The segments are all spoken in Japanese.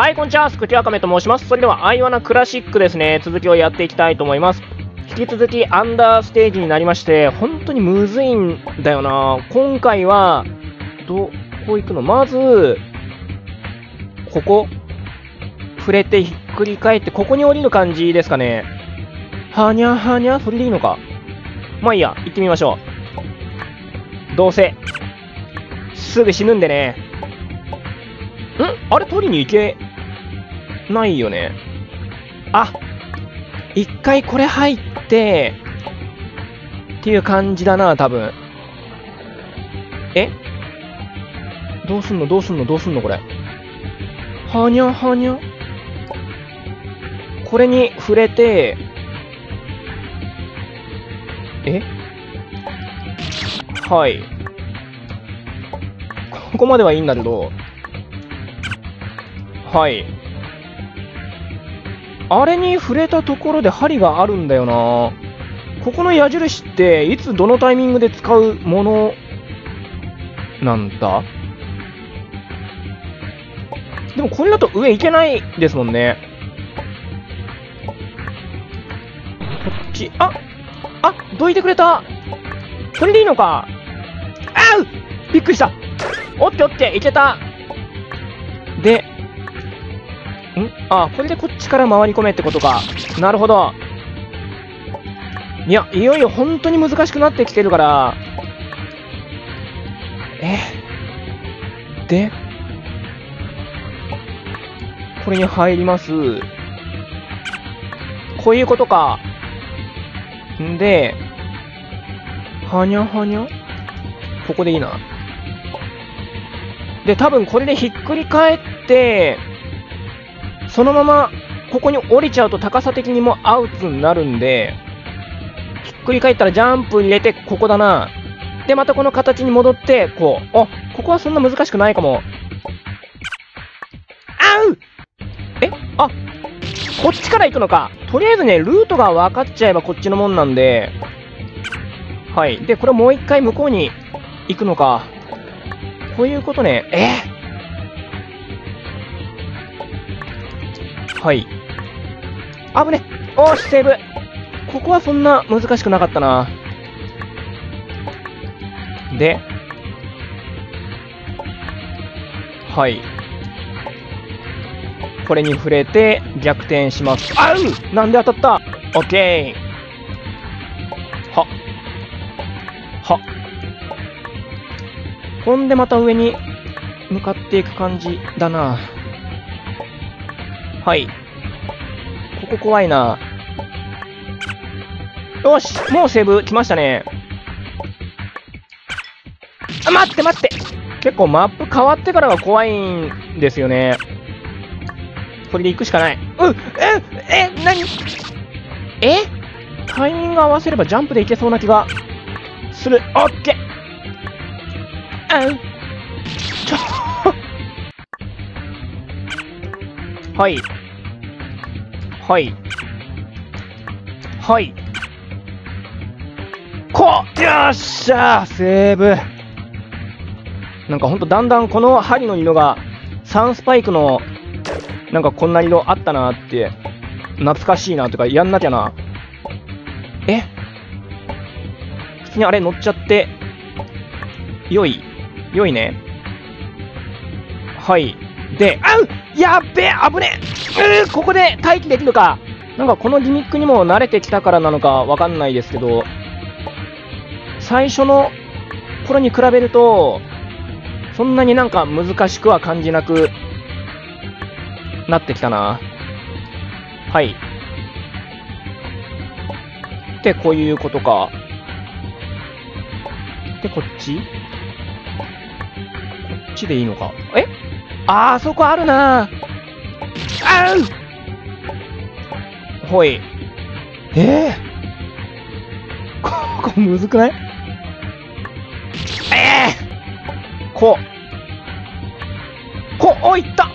はい、こんにちは。スクキワカメと申します。それでは、アイワナクラシックですね。続きをやっていきたいと思います。引き続き、アンダーステージになりまして、本当にむずいんだよな。今回は、どこう行くの？まず、ここ触れてひっくり返って、ここに降りる感じですかね。はにゃはにゃ？それでいいのか。まあいいや、行ってみましょう。どうせ、すぐ死ぬんでね。ん？あれ取りに行け？ないよね。あ一回これ入って、っていう感じだな、多分。え？どうすんの？どうすんの？どうすんの？これ。はにゃはにゃこれに触れて、え？はい。ここまではいいんだけど、はい。あれに触れたところで針があるんだよな。ここの矢印って、いつどのタイミングで使うものなんだ？でもこれだと上行けないですもんね。こっち、ああどいてくれた。これでいいのか。あう！びっくりした。オッケーオッケーいけた。で、ん？あ、これでこっちから回り込めってことか。なるほど。いや、いよいよ本当に難しくなってきてるから、え、で、これに入ります。こういうことか。んで、はにゃはにゃ？ここでいいな。で、多分これでひっくり返って、そのままここに降りちゃうと高さ的にもアウトになるんで、ひっくり返ったらジャンプ入れて、ここだな。で、またこの形に戻って、こう。あ、ここはそんな難しくないかも。あうえあ、こっちから行くのか。とりあえずね、ルートが分かっちゃえばこっちのもんなんで。はい。で、これもう一回向こうに行くのか。こういうことね。え？はい。あぶねおーし、セーブここはそんな難しくなかったな。で、はい。これに触れて逆転します。あうなんで当たったオッケーは。は。ほんでまた上に向かっていく感じだな。はい。ここ怖いな。よしもうセーブ来ましたね。あ、待って待って結構マップ変わってからが怖いんですよね。これで行くしかない。うんええ何？え？タイミング合わせればジャンプでいけそうな気がする。オッケーうんちょはい。はい。はい。こっよっしゃーセーブなんかほんとだんだんこの針の色がサンスパイクのなんかこんな色あったなって懐かしいなとかやんなきゃなえ？普通にあれ乗っちゃって良い良いねはいで、あうやっべえ危ねえうここで待機できるかなんかこのギミックにも慣れてきたからなのかわかんないですけど、最初の頃に比べると、そんなになんか難しくは感じなくなってきたな。はい。で、こういうことか。で、こっち？こっちでいいのか。え？あー、そこあるな。あう。ほい。ええー、ここむずくない？ええー、こ。こおいった。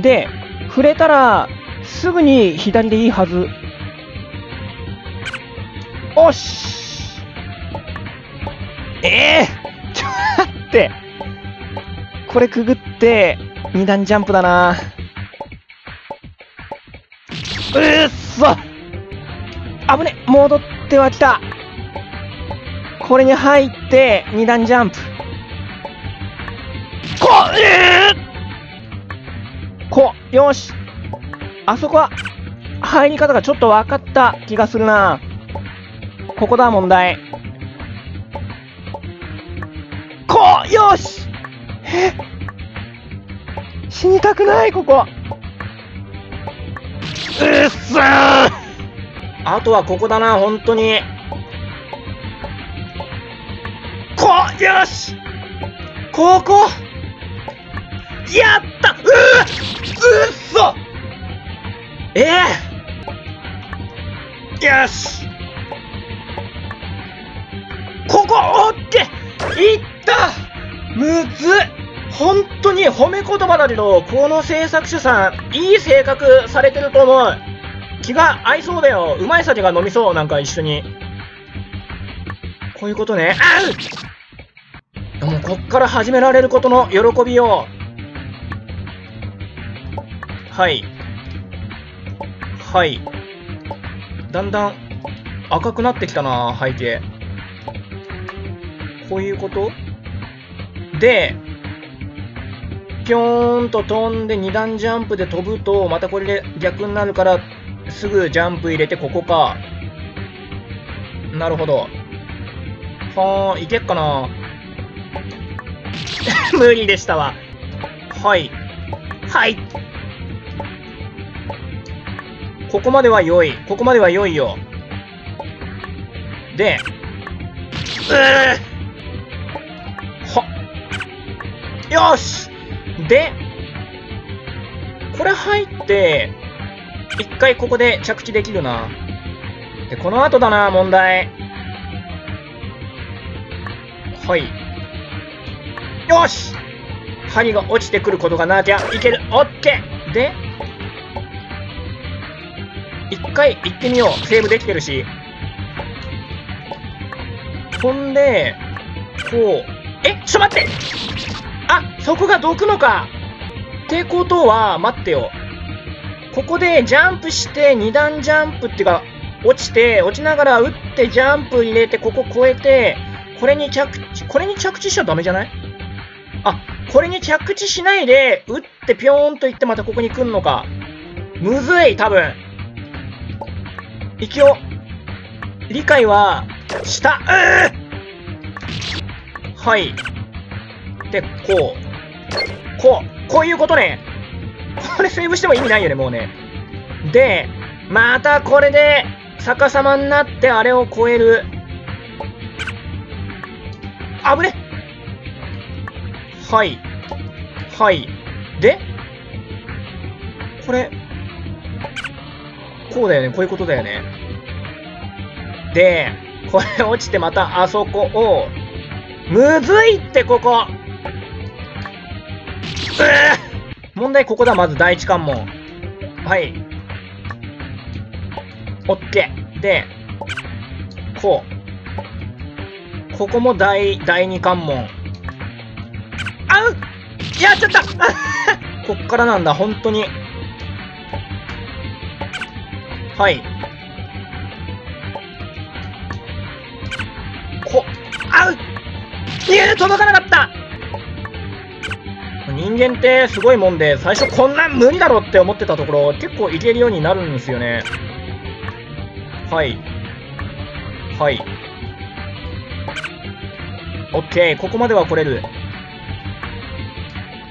で、触れたら、すぐに左でいいはず。おし。ええー、ちょっと待って。これくぐって、二段ジャンプだな。うっそ。危ね戻ってはきた。これに入って二段ジャンプ。こえー、こよし。あそこは入り方がちょっと分かった気がするな。ここだ問題。こよし。え死にたくないここ。うっそー。あとはここだな本当に。こよし。ここ。やった。うっうっそ。ええ。よし。ここオッケー。いった。むずっ。本当に褒め言葉だけど、この制作者さん、いい性格されてると思う。気が合いそうだよ。うまい酒が飲みそう、なんか一緒に。こういうことね。あうもこっから始められることの喜びを。はい。はい。だんだん赤くなってきたな、背景。こういうこと？で、ぴょーんと飛んで2段ジャンプで飛ぶと、またこれで逆になるから、すぐジャンプ入れてここか。なるほど。はー、いけっかな 無理でしたわ。はい。はい。ここまでは良い。ここまでは良いよ。で、うーはよしで、これ入って、一回ここで着地できるな。で、この後だな、問題。はい。よし針が落ちてくることがなきゃいける。オッケーで、一回行ってみよう。セーブできてるし。ほんで、こう。え？ちょっと待ってあ、そこがどくのかってことは、待ってよ。ここでジャンプして、二段ジャンプってか、落ちて、落ちながら打ってジャンプ入れて、ここ越えて、これに着地、これに着地しちゃダメじゃない？あ、これに着地しないで、打ってぴょーんと行ってまたここに来んのか。むずい、多分。一応、理解は、した。うはい。で、こう。こう。こういうことね。これセーブしても意味ないよね、もうね。で、またこれで逆さまになってあれを超える。あぶねはい。はい。でこれ、こうだよね。こういうことだよね。で、これ落ちてまたあそこを、むずいってここ 問題ここだ、まず第一関門。はい。オッケー。で、こう。ここも第、第二関門。あうやっちゃった こっからなんだ、本当に。はい。こ、あういや届かなかった人間ってすごいもんで、最初こんなん無理だろって思ってたところ、結構いけるようになるんですよね。はい。はい。オッケー、ここまでは来れる。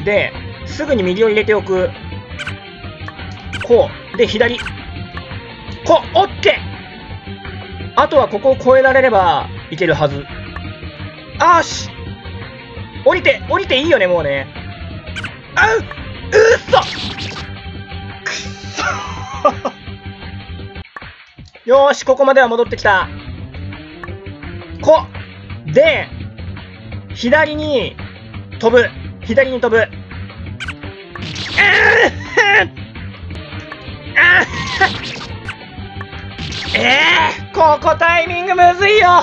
で、すぐに右を入れておく。こう。で、左。こう、オッケーあとはここを越えられればいけるはず。あーし降りて、降りていいよね、もうね。あうっそくそよーし、ここまでは戻ってきた。こで、左に飛ぶ。左に飛ぶ。ええー、ここタイミングむずいよ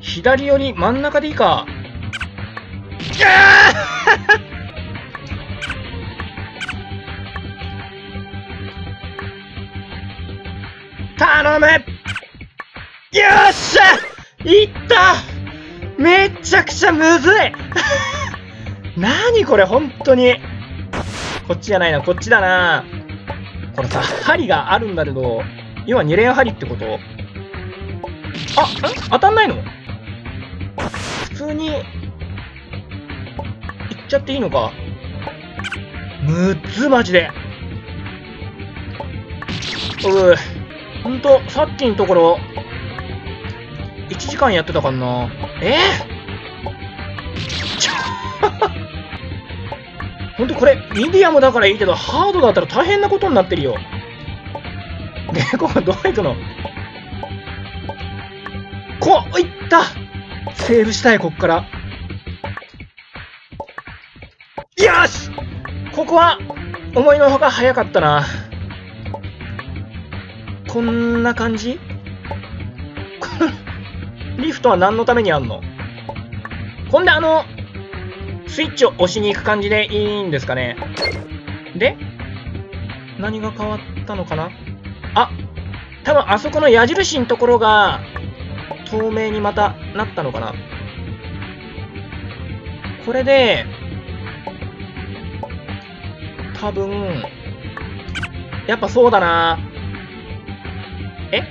左寄り真ん中でいいか。ああ頼むよっしゃいっためっちゃくちゃむずい 何これ、本当に。こっちじゃないな、こっちだな。これさ、針があるんだけど、要は2連針ってことあ、ん当たんないの？普通に、いっちゃっていいのか？むっつ、マジで。うぅ。ほんと、さっきのところ、1時間やってたかな。え？ー、ちょ、ほんとこれ、ミディアムだからいいけど、ハードだったら大変なことになってるよ。で、ここどう行くの？こいったセーブしたい、こっから。よしここは、思いのほか早かったな。こんな感じ？リフトは何のためにあんの？ほんであの、スイッチを押しに行く感じでいいんですかね？で何が変わったのかな？あ多分あそこの矢印のところが透明にまたなったのかな？これで多分やっぱそうだな。え？ん？う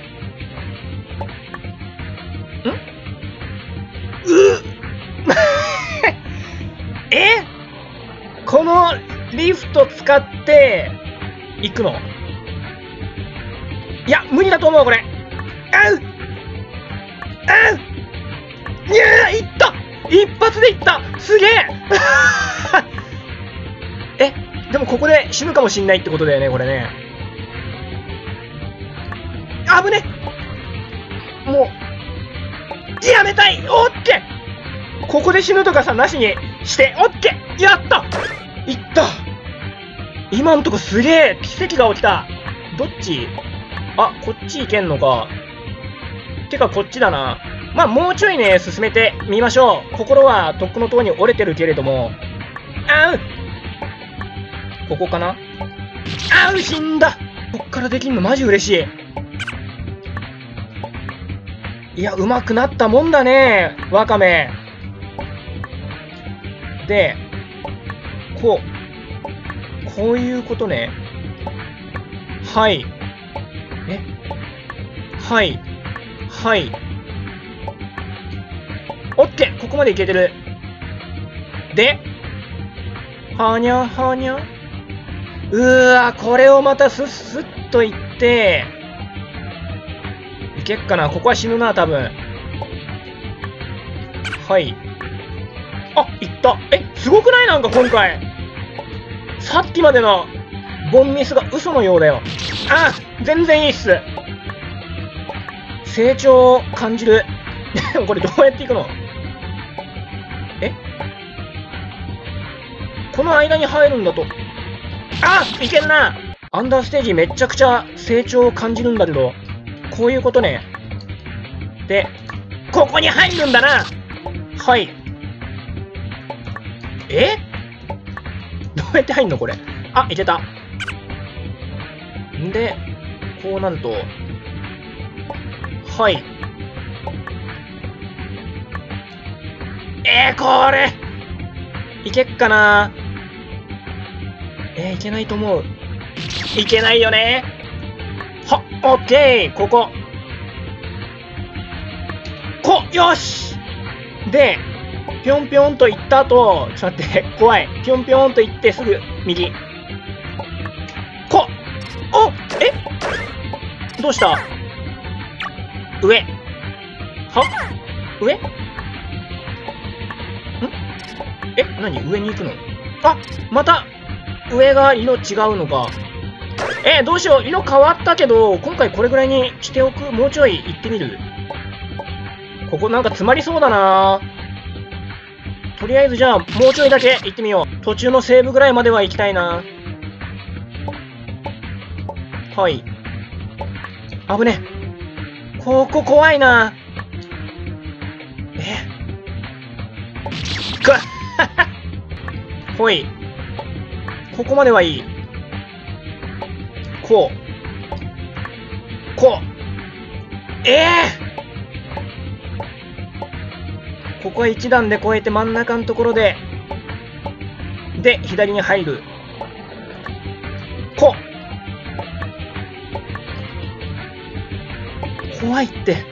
え？このリフト使って行くの？いや、無理だと思う、これ。あうあういやいった！一発でいった！すげえ！え、でもここで死ぬかもしんないってことだよね、これね。あぶねもう、やめたい。オッケー。ここで死ぬとかさ、なしに。して、オッケー。やった。いった。今んとこすげえ。奇跡が起きた。どっち？あ、こっち行けんのか。てか、こっちだな。まあ、もうちょいね、進めてみましょう。心はとっくの塔に折れてるけれども。あう。ここかな？あう死んだ。こっからできんのマジ嬉しい。いや、上手くなったもんだね、ワカメ。で、こう。こういうことね。はい。え？はい。はい。オッケーここまでいけてる。で、はにゃはにゃうーわ、これをまたスッスッといって、けっかなここは死ぬな、多分。はい。あ、いった。え、すごくない？なんか今回。さっきまでのボンミスが嘘のようだよ。あ全然いいっす。成長を感じる。これどうやっていくの？え？この間に入るんだと。あいけんなアンダーステージめちゃくちゃ成長を感じるんだけど、こういうことね。で、ここに入るんだなはい。え？どうやって入んのこれ？あ、いけた。んで、こうなると、はい。えー、これいけっかなえー、いけないと思う。いけないよねはっ、オッケーここ。こ、よしで、ぴょんぴょんと行った後、ちょっと待って、怖い。ぴょんぴょんと行ってすぐ右。こおえ？どうした？上。は？上？ん？え？何？上に行くの？あまた上が色違うのか。えどうしよう色変わったけど、今回これぐらいにしておくもうちょい行ってみるここなんか詰まりそうだなとりあえずじゃあ、もうちょいだけ行ってみよう。途中のセーブぐらいまでは行きたいなはい。危ね。ここ怖いな。え？か ほい。ここまではいい。こう。こうええー、ここは1段で越えて真ん中のところで、で、左に入る。こう怖いって。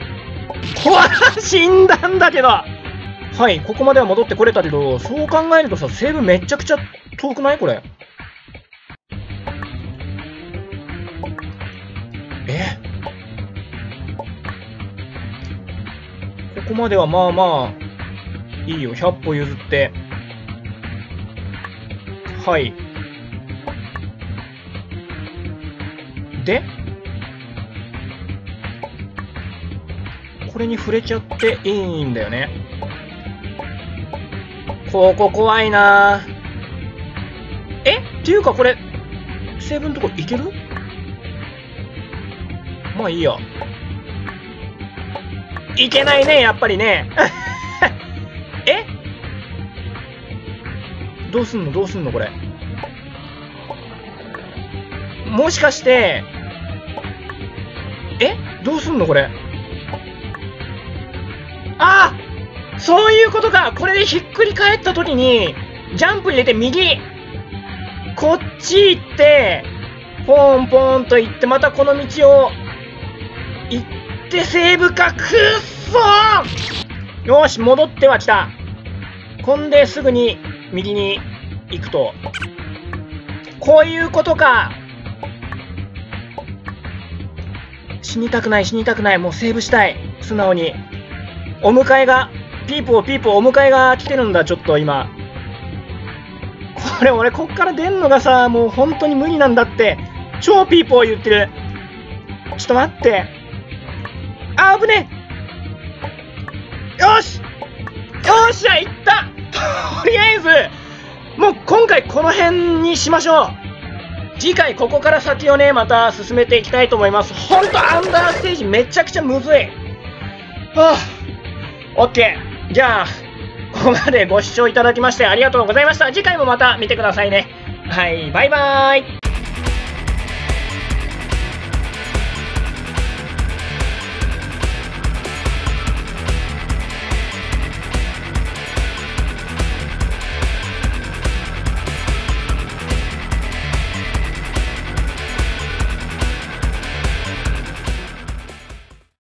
怖い 死んだんだけどはい、ここまでは戻ってこれたけど、そう考えるとさ、セーブめちゃくちゃ遠くないこれ。ここまではまあまあ、いいよ。100歩譲って。はい。で？これに触れちゃっていいんだよね。ここ怖いなえ？っていうかこれ、セーブンとこいける？まあいいや。いけないね、やっぱりね。え？どうすんの？どうすんの？これ。もしかして、え？どうすんの？これ。あ！あそういうことか。これでひっくり返った時に、ジャンプ入れて右こっち行って、ポンポンと行って、またこの道を行ってセーブかくっそよし、戻っては来た。こんですぐに右に行くと。こういうことか。死にたくない、死にたくない。もうセーブしたい。素直に。お迎えが、ピーポーピーポーお迎えが来てるんだ、ちょっと今。これ俺こっから出んのがさ、もう本当に無理なんだって。超ピーポー言ってる。ちょっと待って。あぶねよしよっしゃ、いったとりあえず、もう今回この辺にしましょう次回ここから先をね、また進めていきたいと思います。ほんとアンダーステージめちゃくちゃむずい。はぁ、オッケー。じゃあ、ここまでご視聴いただきましてありがとうございました。次回もまた見てくださいね。はい、バイバーイ。